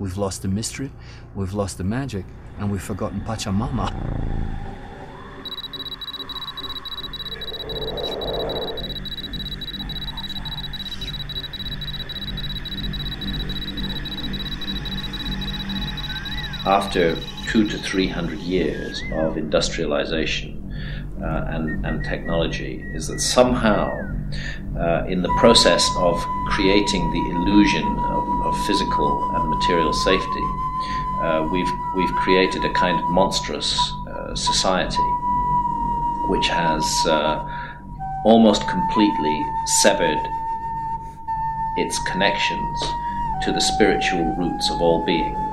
We've lost the mystery, we've lost the magic, and we've forgotten Pachamama. After two to three hundred years of industrialization uh, and, and technology, is that somehow uh, in the process of creating the illusion of, physical and material safety, uh, we've, we've created a kind of monstrous uh, society which has uh, almost completely severed its connections to the spiritual roots of all being.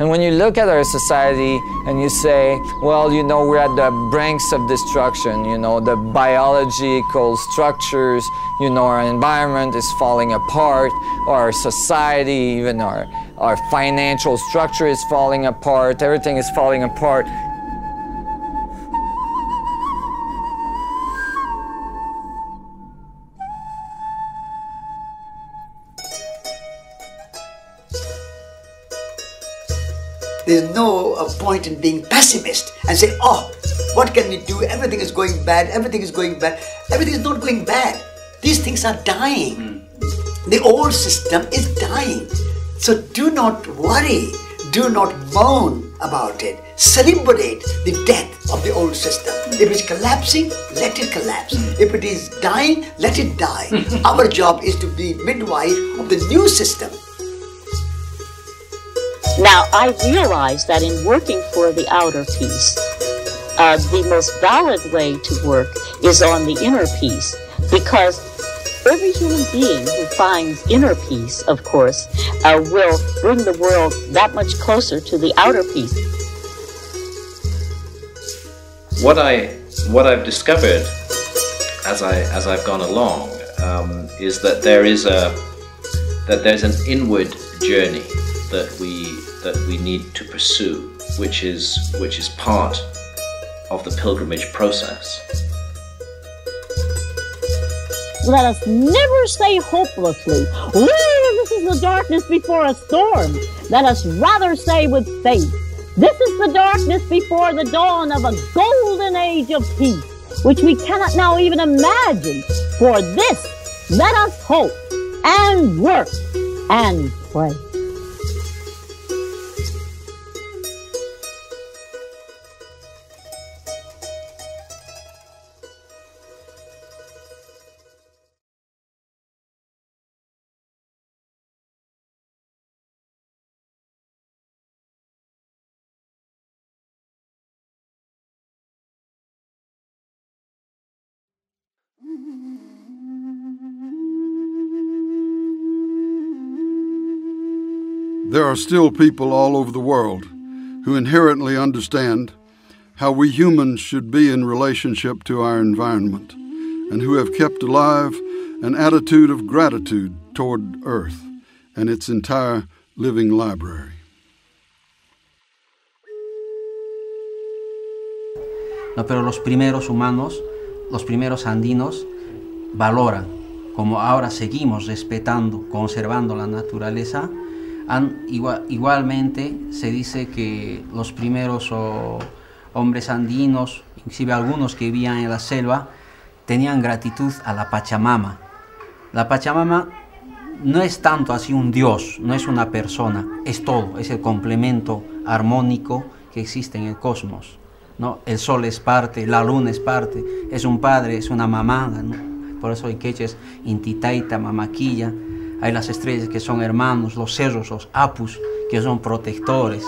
And when you look at our society and you say, well, you know, we're at the brinks of destruction, you know, the biological structures, you know, our environment is falling apart, our society, even our, our financial structure is falling apart, everything is falling apart. Uh, point in being pessimist and say, oh, what can we do? Everything is going bad, everything is going bad. Everything is not going bad. These things are dying. The old system is dying. So do not worry, do not moan about it. Celebrate the death of the old system. If it's collapsing, let it collapse. If it is dying, let it die. Our job is to be midwife of the new system. Now, I realize that in working for the outer peace, uh, the most valid way to work is on the inner peace because every human being who finds inner peace, of course, uh, will bring the world that much closer to the outer peace. What I what I've discovered as I as I've gone along um, is that there is a that there's an inward journey that we that we need to pursue, which is which is part of the pilgrimage process. Let us never say hopelessly, "Woo, this is the darkness before a storm." Let us rather say with faith, "This is the darkness before the dawn of a golden age of peace, which we cannot now even imagine. For this, let us hope and work and pray." There are still people all over the world who inherently understand how we humans should be in relationship to our environment and who have kept alive an attitude of gratitude toward Earth and its entire living library. No, pero los primeros humanos, los primeros andinos, valoran, como ahora seguimos respetando, conservando la naturaleza, igualmente se dice que los primeros oh, hombres andinos, inclusive algunos que vivían en la selva, tenían gratitud a la Pachamama. La Pachamama no es tanto así un dios, no es una persona, es todo, es el complemento armónico que existe en el cosmos. ¿no? El sol es parte, la luna es parte, es un padre, es una. ¿no? Por eso hay queches intitaita, mamaquilla. Hay las estrellas que son hermanos, los cerros, los apus, que son protectores.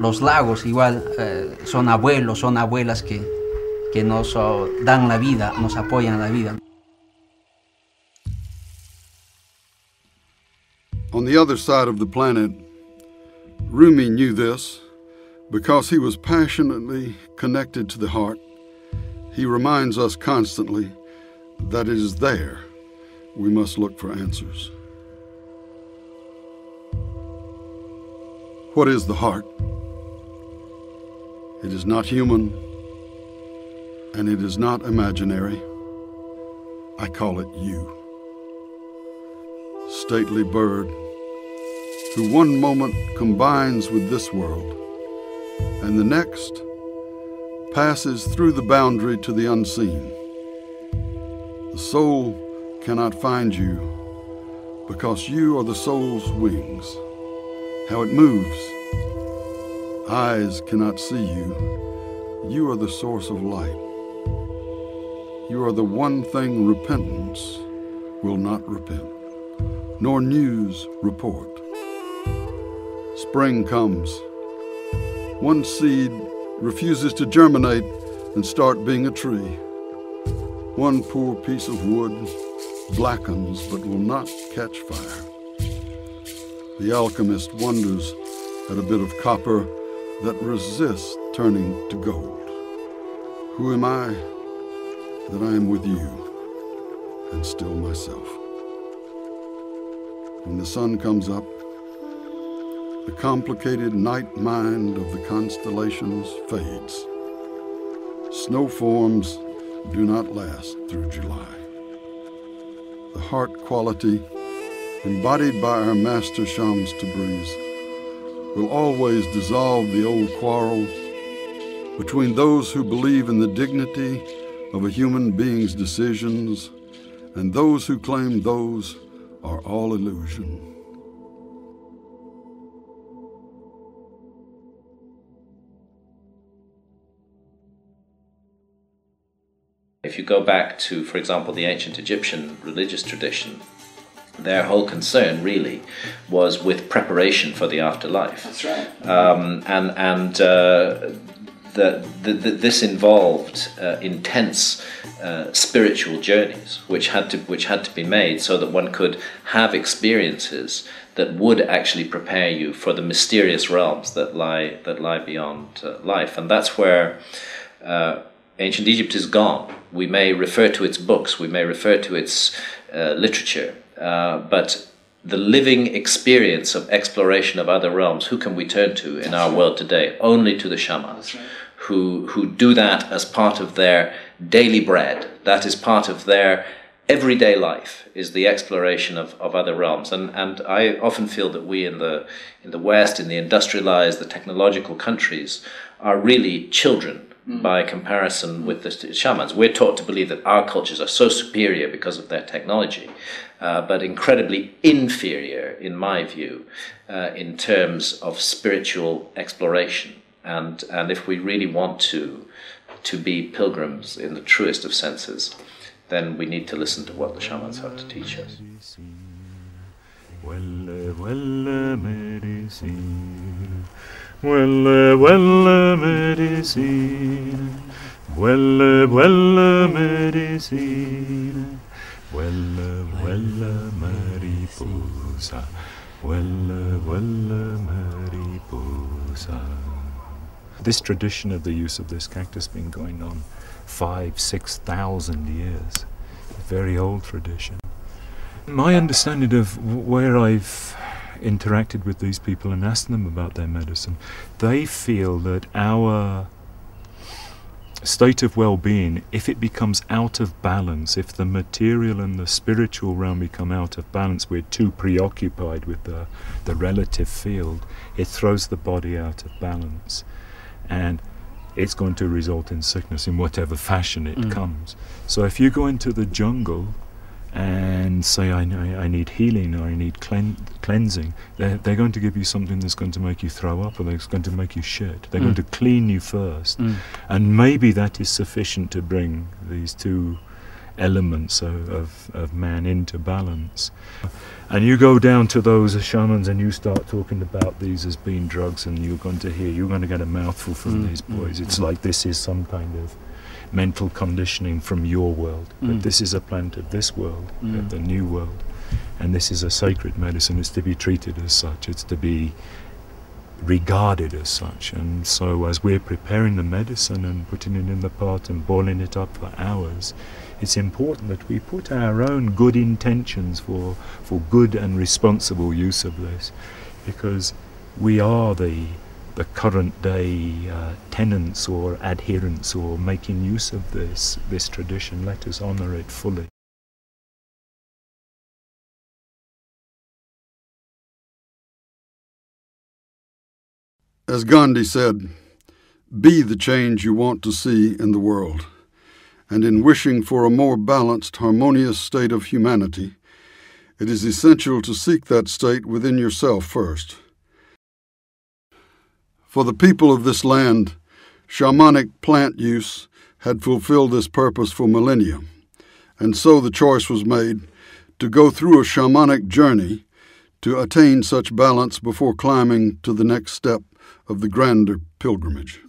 Los lagos igual eh, son abuelos, son abuelas que, que nos oh, dan la vida, nos apoyan la vida. On the other side of the planet, Rumi knew this because he was passionately connected to the heart. He reminds us constantly that is there we must look for answers. What is the heart? It is not human and it is not imaginary. I call it you. Stately bird, who one moment combines with this world, and the next passes through the boundary to the unseen. The soul cannot find you because you are the soul's wings. How it moves. Eyes cannot see you. You are the source of light. You are the one thing repentance will not repent, nor news report. Spring comes. One seed refuses to germinate and start being a tree. One poor piece of wood blackens but will not catch fire. The alchemist wonders at a bit of copper that resists turning to gold. Who am I that I am with you and still myself? When the sun comes up, the complicated night mind of the constellations fades. Snow forms do not last through July. The heart quality embodied by our master Shams Tabriz will always dissolve the old quarrel between those who believe in the dignity of a human being's decisions and those who claim those are all illusion. If you go back to, for example, the ancient Egyptian religious tradition, their whole concern really was with preparation for the afterlife. That's right. Um, and and uh, the, the, the, this involved uh, intense uh, spiritual journeys, which had to which had to be made so that one could have experiences that would actually prepare you for the mysterious realms that lie that lie beyond uh, life, and that's where uh, ancient Egypt is gone. We may refer to its books, we may refer to its uh, literature, uh, but the living experience of exploration of other realms, who can we turn to in our world today? Only to the shamans, who, who do that as part of their daily bread. That is part of their everyday life, is the exploration of, of other realms. And, and I often feel that we in the, in the West, in the industrialized, the technological countries, are really children by comparison with the shamans. We're taught to believe that our cultures are so superior because of their technology, uh, but incredibly inferior, in my view, uh, in terms of spiritual exploration. And, and if we really want to, to be pilgrims in the truest of senses, then we need to listen to what the shamans have to teach us. Huele, huele medicina. Huele, huele medicina. Huele, huele medicina. Huele, huele mariposa. Huele, huele mariposa. This tradition of the use of this cactus has been going on five, six thousand years. Very old tradition. My understanding of where I've interacted with these people and asked them about their medicine, they feel that our state of well-being, if it becomes out of balance, if the material and the spiritual realm become out of balance, we're too preoccupied with the, the relative field, it throws the body out of balance. And it's going to result in sickness in whatever fashion it mm. comes. So if you go into the jungle and say, I, I need healing or I need clean, cleansing, they're, they're going to give you something that's going to make you throw up or that's going to make you shit. They're going mm. to clean you first. Mm. And maybe that is sufficient to bring these two elements of, of, of man into balance. And you go down to those shamans and you start talking about these as being drugs, and you're going to hear, you're going to get a mouthful from mm, these boys. It's like this is some kind of mental conditioning from your world. But mm. this is a plant of this world, of mm. the new world. And this is a sacred medicine. It's to be treated as such. It's to be regarded as such. And so, as we're preparing the medicine and putting it in the pot and boiling it up for hours, it's important that we put our own good intentions for, for good and responsible use of this because we are the, the current day uh, tenants or adherents or making use of this, this tradition. Let us honour it fully. As Gandhi said, be the change you want to see in the world. And in wishing for a more balanced, harmonious state of humanity, it is essential to seek that state within yourself first. For the people of this land, shamanic plant use had fulfilled this purpose for millennia, and so the choice was made to go through a shamanic journey to attain such balance before climbing to the next step of the grander pilgrimage.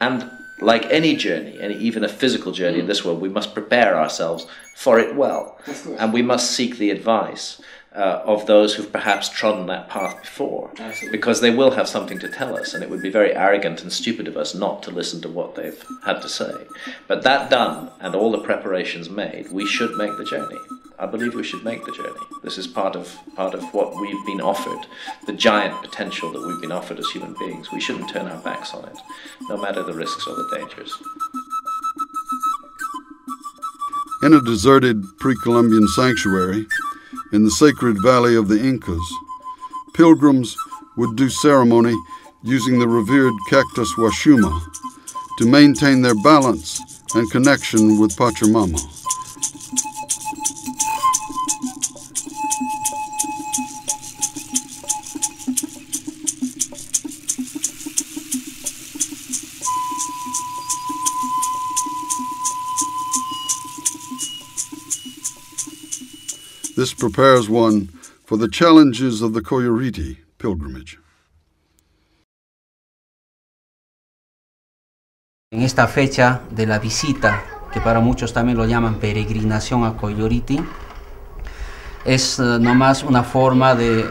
And like any journey, any, even a physical journey in mm. this world, we must prepare ourselves for it well. And we must seek the advice uh, of those who've perhaps trodden that path before. Absolutely. Because they will have something to tell us, and it would be very arrogant and stupid of us not to listen to what they've had to say. But that done, and all the preparations made, we should make the journey. I believe we should make the journey. This is part of part of what we've been offered, the giant potential that we've been offered as human beings. We shouldn't turn our backs on it, no matter the risks or the dangers. In a deserted pre Columbian sanctuary in the sacred valley of the Incas, pilgrims would do ceremony using the revered cactus Huachuma to maintain their balance and connection with Pachamama. This prepares one for the challenges of the Coyoriti pilgrimage. En esta fecha de la visita, que para muchos también lo llaman peregrinación a Coyoriti, es eh, nomás una forma de eh,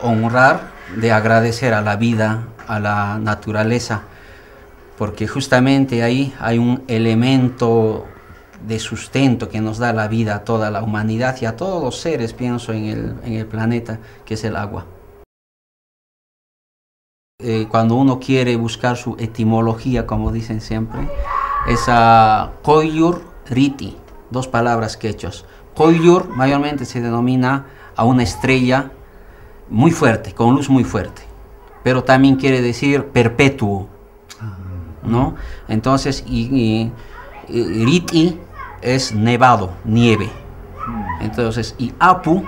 honrar, de agradecer a la vida, a la naturaleza, porque justamente ahí hay un elemento de sustento que nos da la vida a toda la humanidad y a todos los seres, pienso, en el, en el planeta, que es el agua. Eh, cuando uno quiere buscar su etimología, como dicen siempre, es a koyur riti, dos palabras quechos. Koyur mayormente se denomina a una estrella muy fuerte, con luz muy fuerte, pero también quiere decir perpetuo, ¿no? Entonces, y, y- y riti es nevado, nieve. Entonces, y apu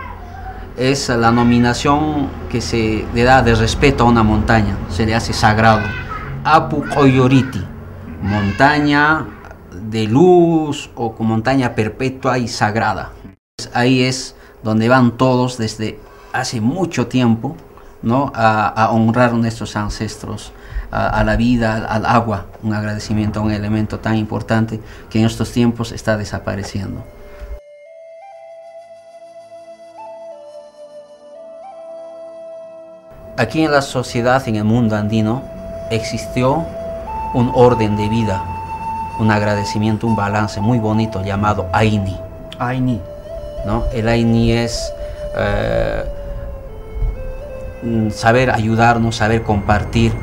es la nominación que se le da de respeto a una montaña, se le hace sagrado. Apu Koyoriti, montaña de luz o montaña perpetua y sagrada. Pues Ahí es donde van todos desde hace mucho tiempo ¿no? a, a honrar nuestros ancestros, a, a la vida, al, al agua, un agradecimiento a un elemento tan importante que en estos tiempos está desapareciendo. Aquí en la sociedad, en el mundo andino, existió un orden de vida, un agradecimiento, un balance muy bonito llamado Aini. Aini. ¿no? El Aini es eh, mm, saber ayudarnos, saber compartir,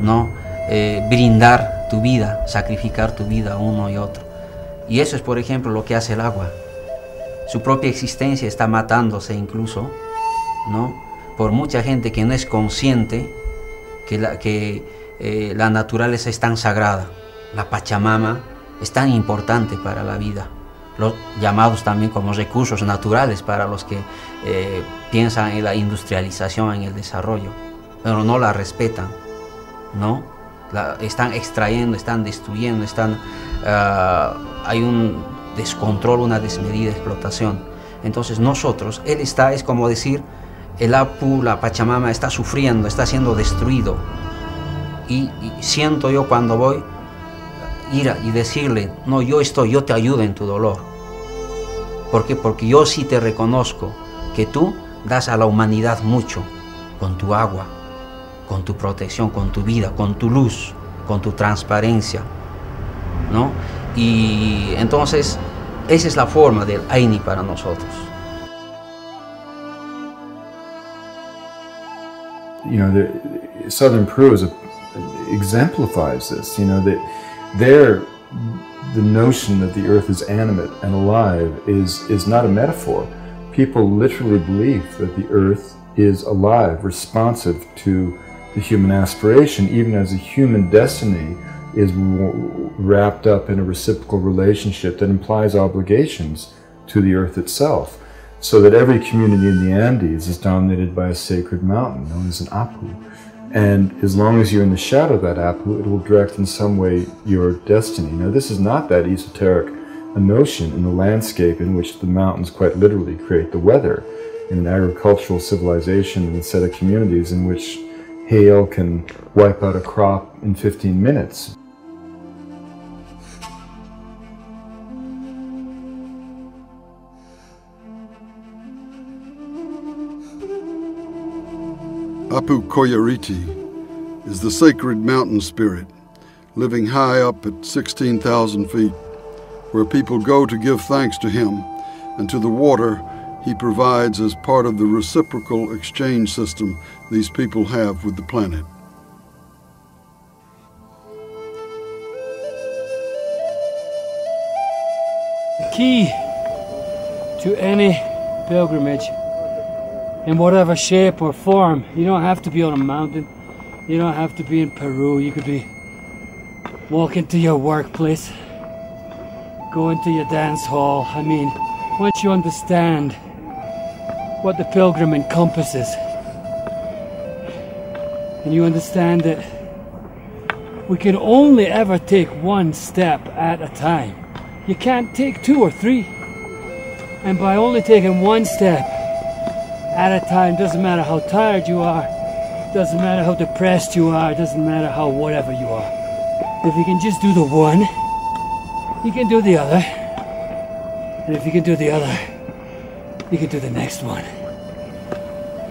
¿no? Eh, brindar tu vida, sacrificar tu vida uno y otro. Y eso es, por ejemplo, lo que hace el agua. Su propia existencia está matándose incluso, ¿no? Por mucha gente que no es consciente que la, que, eh, la naturaleza es tan sagrada, la Pachamama es tan importante para la vida, los llamados también como recursos naturales para los que eh, piensan en la industrialización, en el desarrollo, pero no la respetan, ¿no? Están extrayendo, están destruyendo, están, ah, hay un descontrol, una desmedida explotación. Entonces nosotros, Él está, es como decir, el Apu, la Pachamama está sufriendo, está siendo destruido. Y, siento yo cuando voy ir y decirle, no, yo estoy, yo te ayudo en tu dolor. ¿Por qué? Porque yo sí te reconozco que tú das a la humanidad mucho con tu agua, con tu protección, con tu vida, con tu luz, con tu transparencia. ¿No? Y entonces, esa es la forma del Ayni para nosotros. you know, the, southern Peru is a, exemplifies this. You know that their the notion that the earth is animate and alive is, is not a metaphor. People literally believe that the earth is alive, responsive to the human aspiration, even as a human destiny is wrapped up in a reciprocal relationship that implies obligations to the earth itself. So that every community in the Andes is dominated by a sacred mountain known as an Apu. And as long as you're in the shadow of that Apu, it will direct in some way your destiny. Now, this is not that esoteric a notion in the landscape in which the mountains quite literally create the weather. In an agricultural civilization and a set of communities in which hail can wipe out a crop in 15 minutes. Apu Qoyllur Rit'i is the sacred mountain spirit living high up at 16,000 feet, where people go to give thanks to him and to the water he provides as part of the reciprocal exchange system these people have with the planet. The key to any pilgrimage in whatever shape or form. You don't have to be on a mountain. You don't have to be in Peru. You could be walking to your workplace, going to your dance hall. I mean, once you understand what the pilgrim encompasses, and you understand that we can only ever take one step at a time. You can't take two or three. And by only taking one step, at a time. Doesn't matter how tired you are, doesn't matter how depressed you are, doesn't matter how whatever you are. If you can just do the one, you can do the other. And if you can do the other, you can do the next one.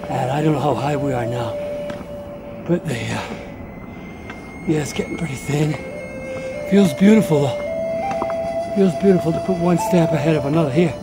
And I don't know how high we are now, but the, uh, yeah, it's getting pretty thin. Feels beautiful though. Feels beautiful to put one step ahead of another here.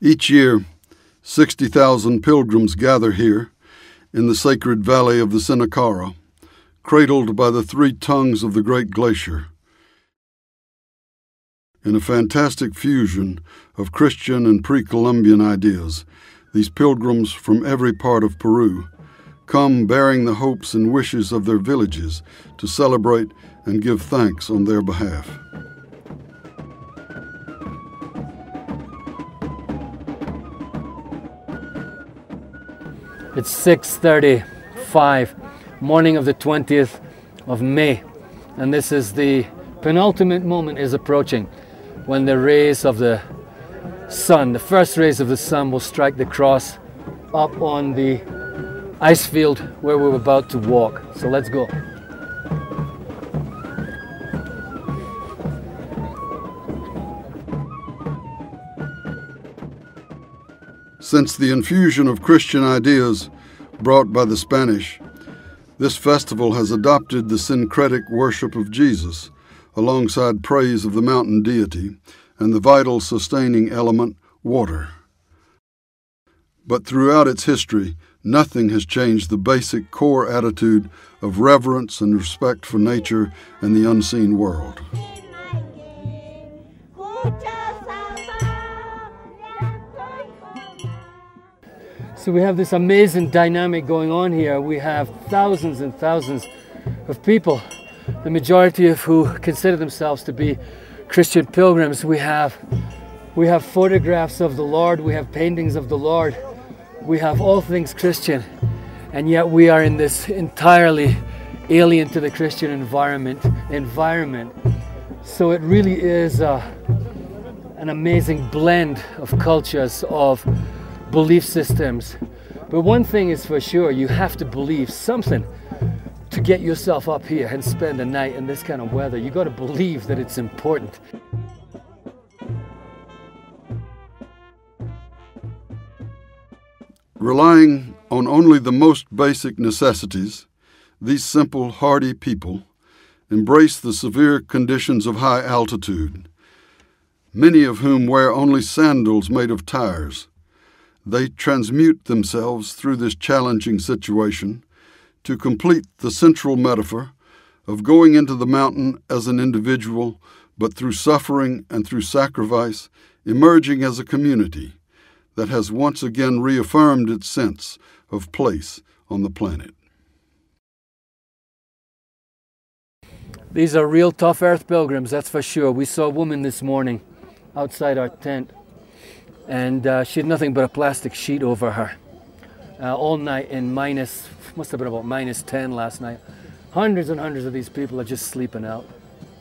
Each year, 60,000 pilgrims gather here in the sacred valley of the Sinakara, cradled by the three tongues of the great glacier. In a fantastic fusion of Christian and pre Columbian ideas, these pilgrims from every part of Peru come bearing the hopes and wishes of their villages to celebrate and give thanks on their behalf. It's 6:35 morning of the 20th of May and this is the penultimate moment is approaching when the rays of the sun, the first rays of the sun will strike the cross up on the ice field where we're about to walk. So let's go. Since the infusion of Christian ideas brought by the Spanish, this festival has adopted the syncretic worship of Jesus alongside praise of the mountain deity and the vital sustaining element, water. But throughout its history, nothing has changed the basic core attitude of reverence and respect for nature and the unseen world. So we have this amazing dynamic going on here. We have thousands and thousands of people, the majority of who consider themselves to be Christian pilgrims. We have we have photographs of the Lord, we have paintings of the Lord, we have all things Christian. and yet we are in this entirely alien to the Christian environment environment. So it really is uh, an amazing blend of cultures, of belief systems. But one thing is for sure, you have to believe something to get yourself up here and spend a night in this kind of weather. You got to believe that it's important. Relying on only the most basic necessities, these simple, hardy people embrace the severe conditions of high altitude, many of whom wear only sandals made of tires. They transmute themselves through this challenging situation to complete the central metaphor of going into the mountain as an individual, but through suffering and through sacrifice, emerging as a community that has once again reaffirmed its sense of place on the planet. These are real tough earth pilgrims, that's for sure. We saw a woman this morning outside our tent, and uh, she had nothing but a plastic sheet over her uh, all night in minus, must have been about minus 10 last night. Hundreds and hundreds of these people are just sleeping out.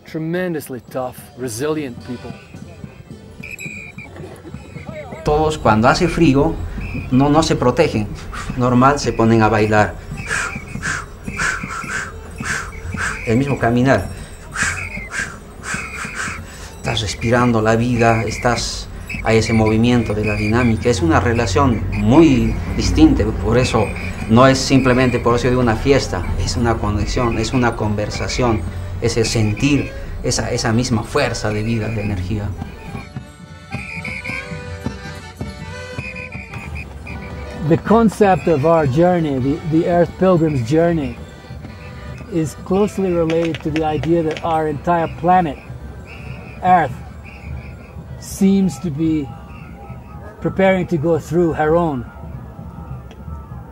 Tremendously tough, resilient people. Todos cuando hace frío no, no se protegen. Normal se ponen a bailar. El mismo caminar. Estás respirando la vida, estás a ese movimiento de la dinámica. Es una relación muy distinta, por eso no es simplemente por eso de una fiesta, es una conexión, es una conversación, es el sentir esa, esa misma fuerza de vida, de energía. The concept of our journey, the, the Earth Pilgrim's journey, is closely related to the idea that our entire planet, Earth, seems to be preparing to go through her own,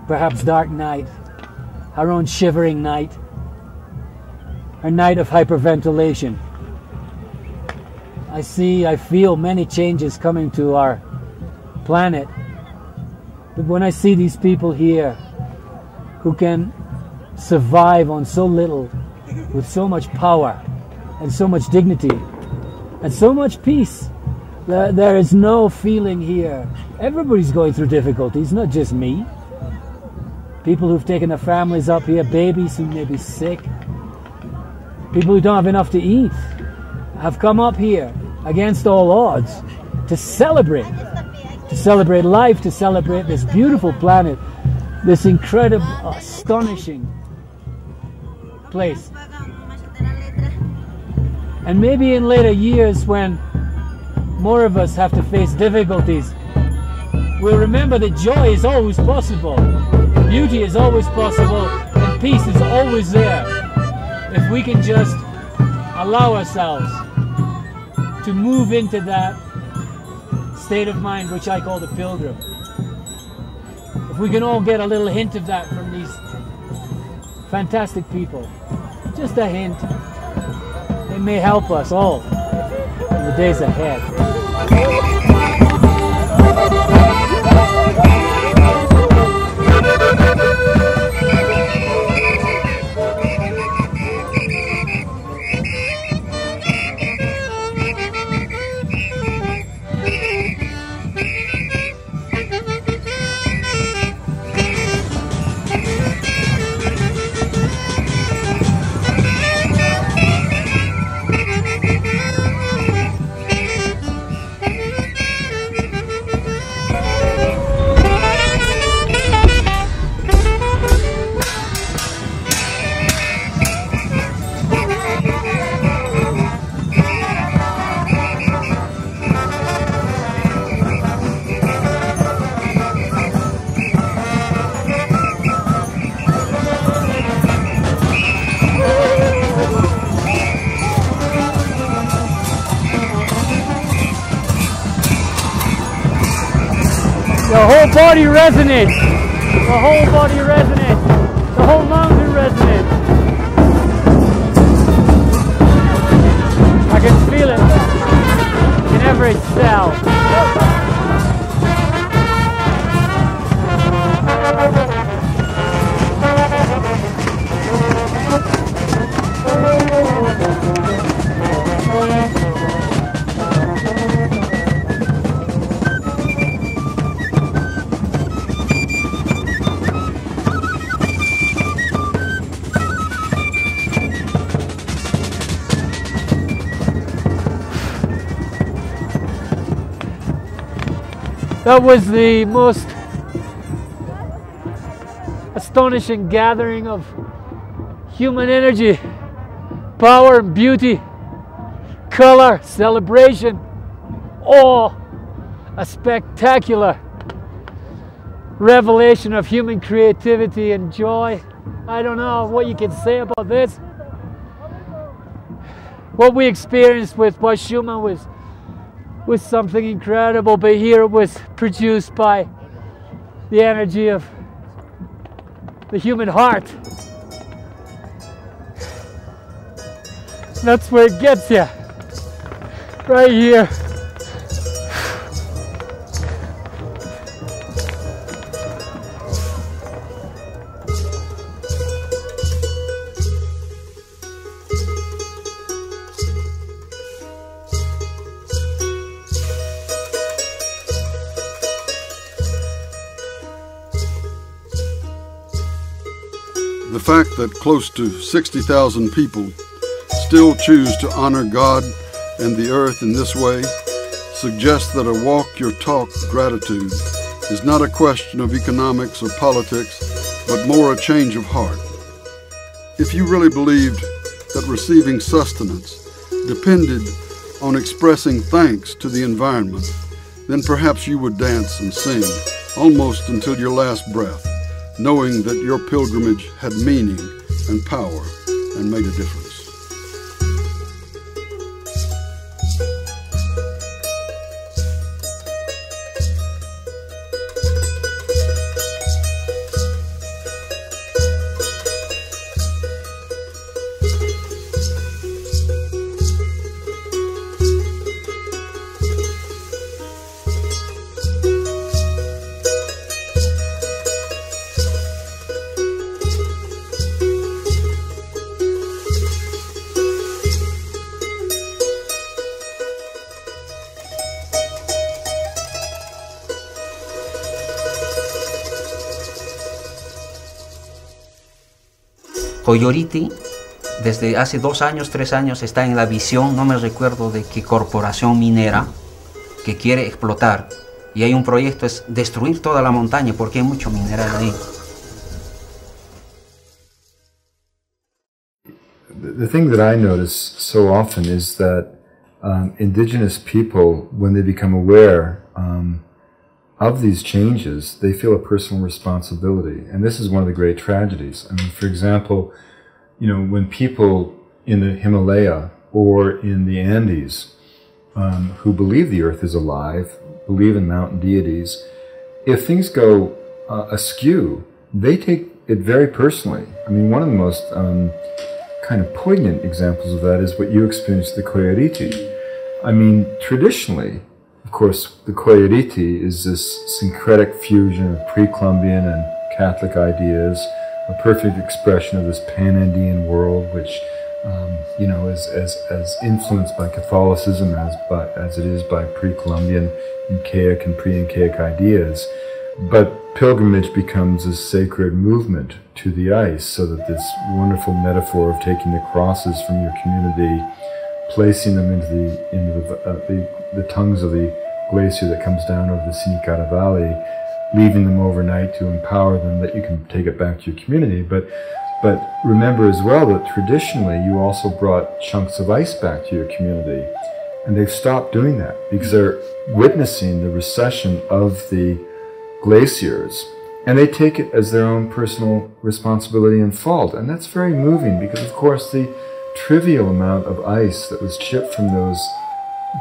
perhaps dark night, her own shivering night, her night of hyperventilation. I see, I feel many changes coming to our planet. But when I see these people here who can survive on so little, with so much power and so much dignity and so much peace, there, there is no feeling here. Everybody's going through difficulties, not just me. People who've taken their families up here, babies who may be sick, people who don't have enough to eat, have come up here against all odds to celebrate to celebrate life, to celebrate this beautiful planet, this incredible, astonishing place. And maybe in later years, when more of us have to face difficulties, we'll remember that joy is always possible, beauty is always possible, and peace is always there. If we can just allow ourselves to move into that state of mind which I call the pilgrim. If we can all get a little hint of that from these fantastic people, just a hint, it may help us all in the days ahead. Resonates. The whole body resonates. The whole mountain resonates. I can feel it in every cell. That was the most astonishing gathering of human energy, power, and beauty, color, celebration, all a spectacular revelation of human creativity and joy. I don't know what you can say about this. What we experienced with Schumann was was something incredible, but here it was produced by the energy of the human heart. That's where it gets you. Right here. That close to 60,000 people still choose to honor God and the earth in this way suggests that a walk your talk gratitude is not a question of economics or politics, but more a change of heart. If you really believed that receiving sustenance depended on expressing thanks to the environment, then perhaps you would dance and sing almost until your last breath, knowing that your pilgrimage had meaning and power and made a difference. Coyoriti desde hace dos años, tres años está en la visión, no me recuerdo de qué corporación minera que quiere explotar. Y hay un proyecto, es destruir toda la montaña porque hay mucho mineral ahí. The thing that I notice so often is that um, indigenous people, when they become aware um, of these changes, they feel a personal responsibility. And this is one of the great tragedies. I mean, for example, you know, when people in the Himalaya or in the Andes um, who believe the earth is alive, believe in mountain deities, if things go uh, askew, they take it very personally. I mean, one of the most um, kind of poignant examples of that is what you experienced the Qoyllur Rit'i. I mean, traditionally, of course, the Qoyllur Rit'i is this syncretic fusion of pre-Columbian and Catholic ideas, a perfect expression of this pan-Indian world, which um, you know is as, as influenced by Catholicism as by, as it is by pre-Columbian, Incaic and pre-Incaic ideas. But pilgrimage becomes a sacred movement to the ice, so that this wonderful metaphor of taking the crosses from your community, placing them into the into the, uh, the, the tongues of the glacier that comes down over the Sinakara Valley, leaving them overnight to empower them that you can take it back to your community. But but remember as well that traditionally you also brought chunks of ice back to your community. And they've stopped doing that because they're witnessing the recession of the glaciers and they take it as their own personal responsibility and fault. And that's very moving because, of course, the trivial amount of ice that was chipped from those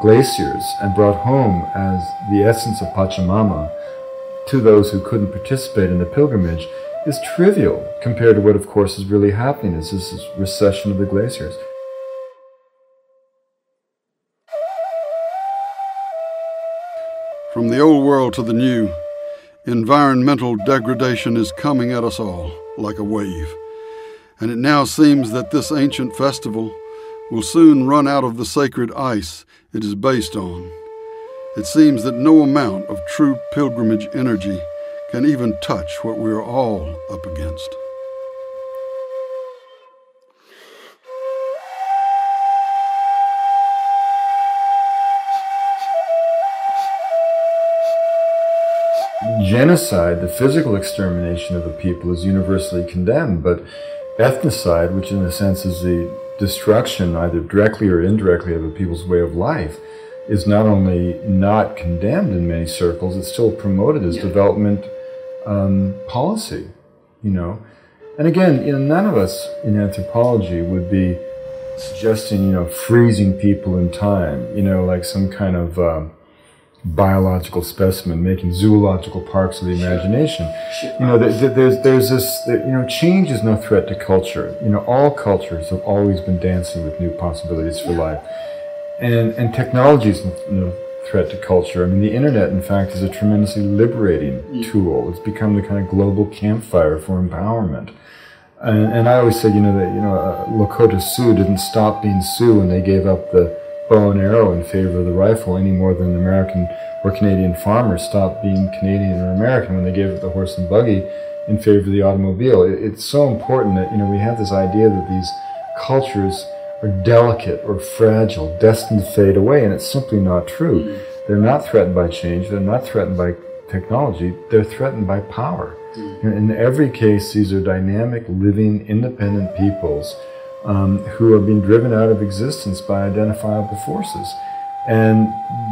glaciers and brought home as the essence of Pachamama to those who couldn't participate in the pilgrimage is trivial compared to what, of course, is really happening is this recession of the glaciers. From the old world to the new, environmental degradation is coming at us all like a wave. And it now seems that this ancient festival will soon run out of the sacred ice it is based on. It seems that no amount of true pilgrimage energy can even touch what we are all up against. genocide, the physical extermination of a people, is universally condemned, but ethnocide, which in a sense is the destruction, either directly or indirectly, of a people's way of life, is not only not condemned in many circles, it's still promoted as yeah. development um, policy, you know. And again, you know, none of us in anthropology would be suggesting, you know, freezing people in time, you know, like some kind of uh, biological specimen, making zoological parks of the imagination. You know, there's there's this, you know, change is no threat to culture. You know, all cultures have always been dancing with new possibilities for life, and and technology is no threat to culture. I mean, the internet, in fact, is a tremendously liberating tool. It's become the kind of global campfire for empowerment. And, and I always say, you know, that, you know, uh, Lakota Sioux didn't stop being Sioux when they gave up the bow and arrow in favor of the rifle any more than the American or Canadian farmers stopped being Canadian or American when they gave up the horse and buggy in favor of the automobile. It, it's so important that, you know, we have this idea that these cultures are delicate or fragile, destined to fade away, and it's simply not true. Mm. They're not threatened by change, they're not threatened by technology, they're threatened by power. Mm. In every case, these are dynamic, living, independent peoples um, who are being driven out of existence by identifiable forces. And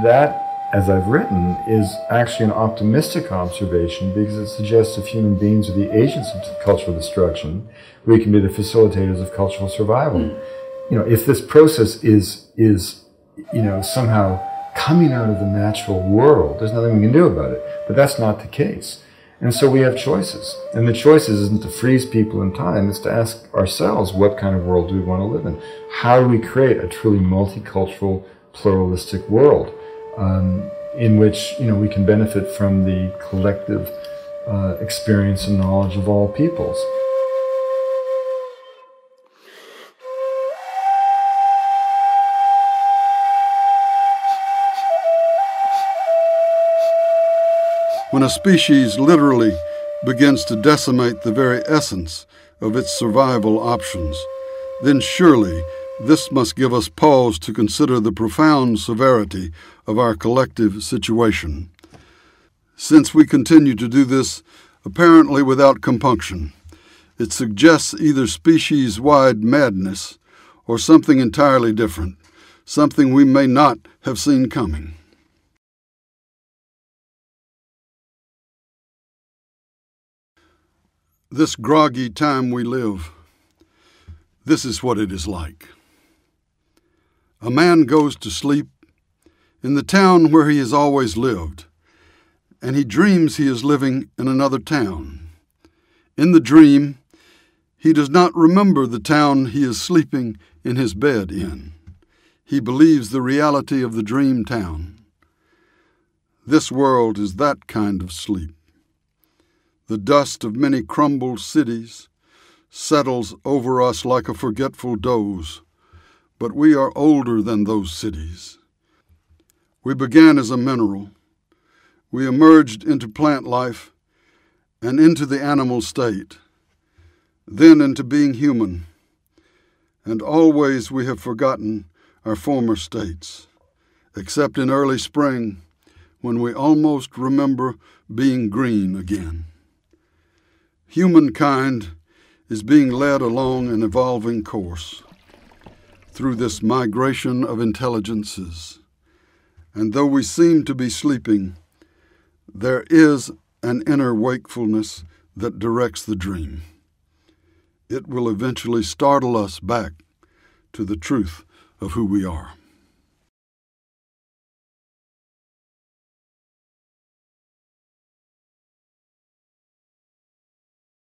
that, as I've written, is actually an optimistic observation because it suggests if human beings are the agents of cultural destruction, we can be the facilitators of cultural survival. Mm you know, if this process is, is, you know, somehow coming out of the natural world, there's nothing we can do about it. But that's not the case. And so we have choices. And the choices isn't to freeze people in time, it's to ask ourselves what kind of world do we want to live in? How do we create a truly multicultural, pluralistic world um, in which, you know, we can benefit from the collective uh, experience and knowledge of all peoples? When a species literally begins to decimate the very essence of its survival options, then surely this must give us pause to consider the profound severity of our collective situation. Since we continue to do this apparently without compunction, it suggests either species wide madness or something entirely different, something we may not have seen coming. This groggy time we live, this is what it is like. A man goes to sleep in the town where he has always lived, and he dreams he is living in another town. In the dream, he does not remember the town he is sleeping in his bed in. He believes the reality of the dream town. This world is that kind of sleep. The dust of many crumbled cities settles over us like a forgetful doze, but we are older than those cities. We began as a mineral. We emerged into plant life and into the animal state, then into being human, and always we have forgotten our former states, except in early spring when we almost remember being green again. Humankind is being led along an evolving course through this migration of intelligences. And though we seem to be sleeping, there is an inner wakefulness that directs the dream. It will eventually startle us back to the truth of who we are.